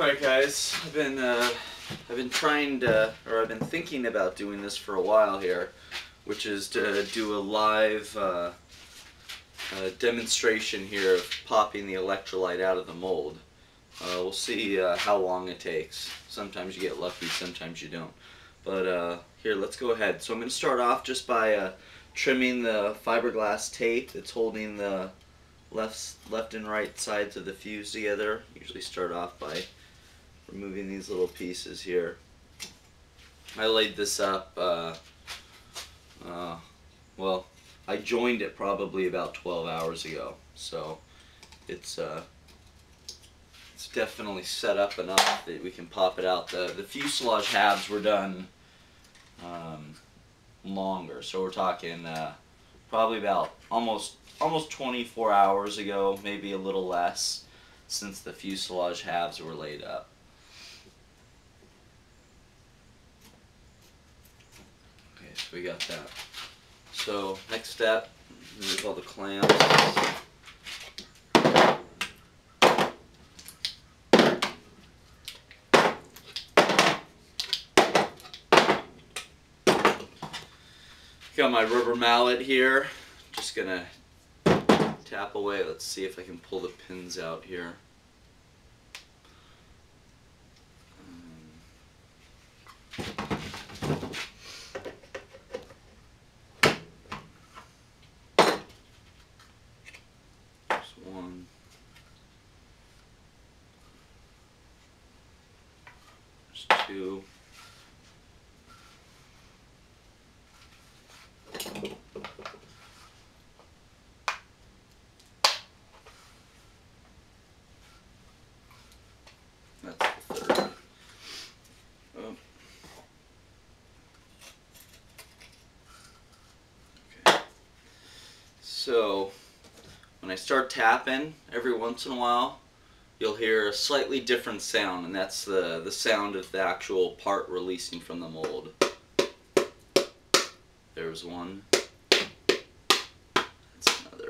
Alright guys, I've been uh, I've been trying to or I've been thinking about doing this for a while here, which is to do a live uh, uh, demonstration here of popping the electrolyte out of the mold. Uh, we'll see uh, how long it takes. Sometimes you get lucky, sometimes you don't. But here, let's go ahead. So I'm going to start off just by trimming the fiberglass tape that's holding the left left and right sides of the fuse together. Usually start off by removing these little pieces here. I laid this up, uh, uh, well, I joined it probably about 12 hours ago, so it's uh, it's definitely set up enough that we can pop it out. The, the fuselage halves were done um, longer, so we're talking uh, probably about almost almost 24 hours ago, maybe a little less, since the fuselage halves were laid up. Okay, so we got that. So next step, remove all the clamps. Got my rubber mallet here. Just gonna tap away. Let's see if I can pull the pins out here. There's one. Third. Oh. So, when I start tapping, every once in a while, you'll hear a slightly different sound, and that's the, the sound of the actual part releasing from the mold. There's one. That's another.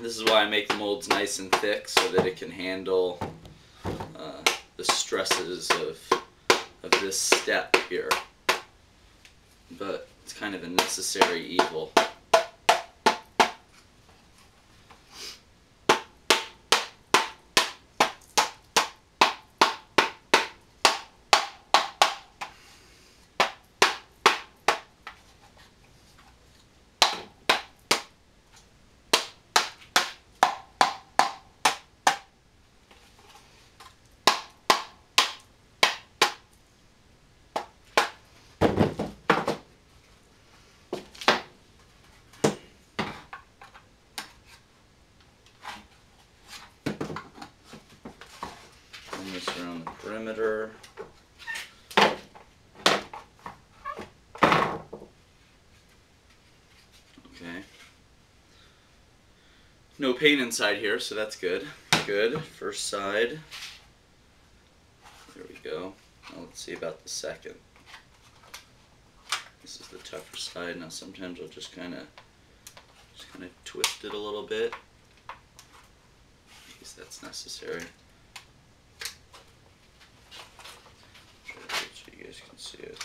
This is why I make the molds nice and thick so that it can handle uh, the stresses of, of this step here. But it's kind of a necessary evil. This around the perimeter. Okay. No paint inside here, so that's good. Good. First side. There we go. Now let's see about the second. This is the tougher side. Now sometimes I'll just kind of just kind of twist it a little bit. In case that's necessary. Try to do it so you guys can see it.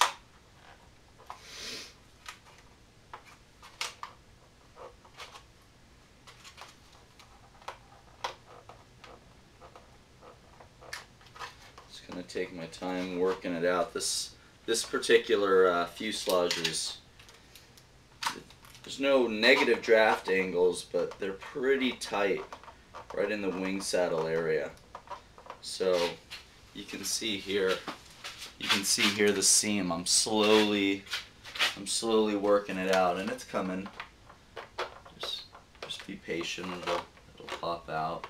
Just gonna take my time working it out. This this particular uh, fuselage is there's no negative draft angles, but they're pretty tight right in the wing saddle area. So you can see here, you can see here the seam. I'm slowly, I'm slowly working it out, and it's coming. Just, just be patient. It'll, it'll pop out.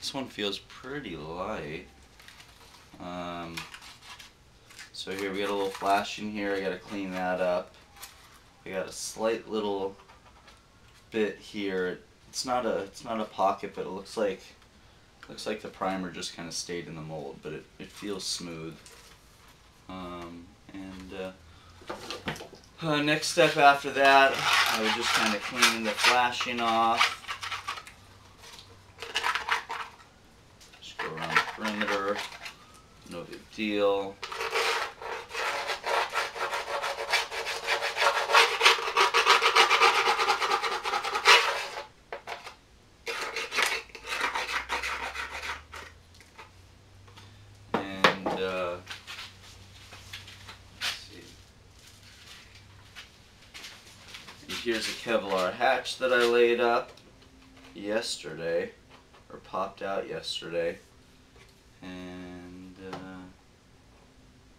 This one feels pretty light. Um, so here we got a little flash in here. I gotta clean that up. We got a slight little bit here. It's not a it's not a pocket, but it looks like looks like the primer just kind of stayed in the mold, but it, it feels smooth. Um, and uh, uh, next step after that, I would just kind of clean the flashing off. Just go around the perimeter. No big deal. And uh, let's see. And here's a Kevlar hatch that I laid up yesterday, or popped out yesterday. And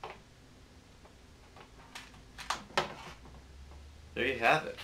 uh, there you have it.